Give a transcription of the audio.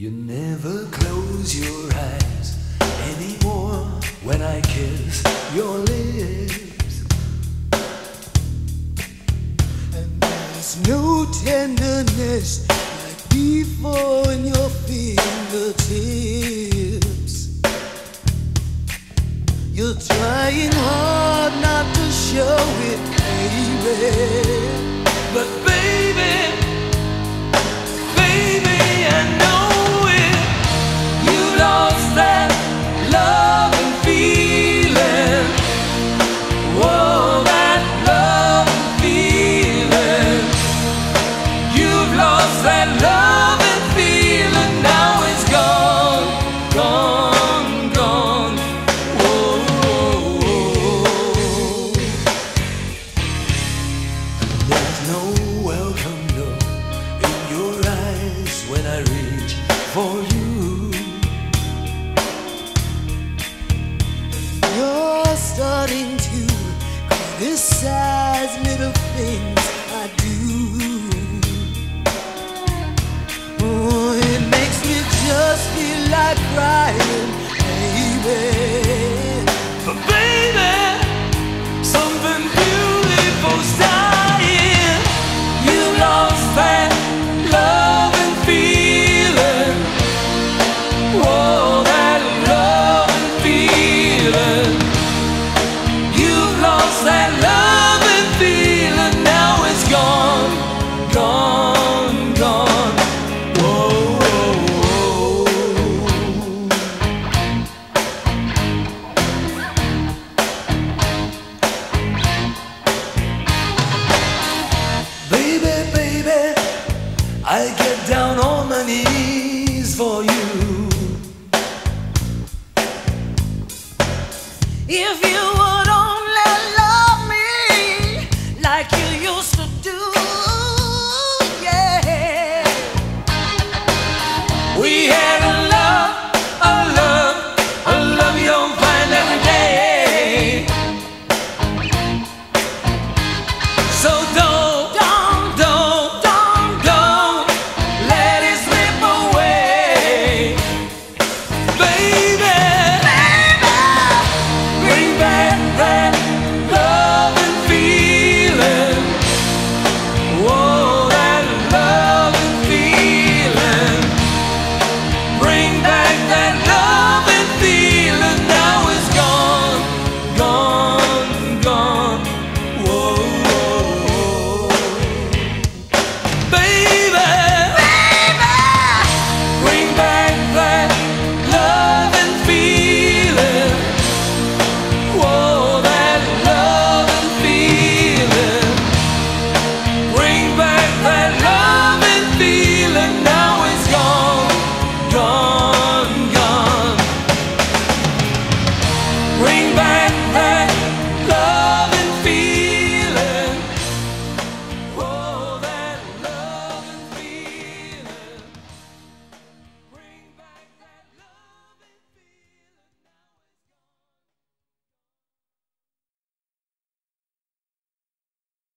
You never close your eyes anymore when I kiss your lips. And there's no tenderness like before in your fingertips. You're trying hard not to show it, baby. But baby. no welcome look in your eyes when I reach for you. You're starting to criticize little things I do. I'll get down on my knees for you. If you bring back that love.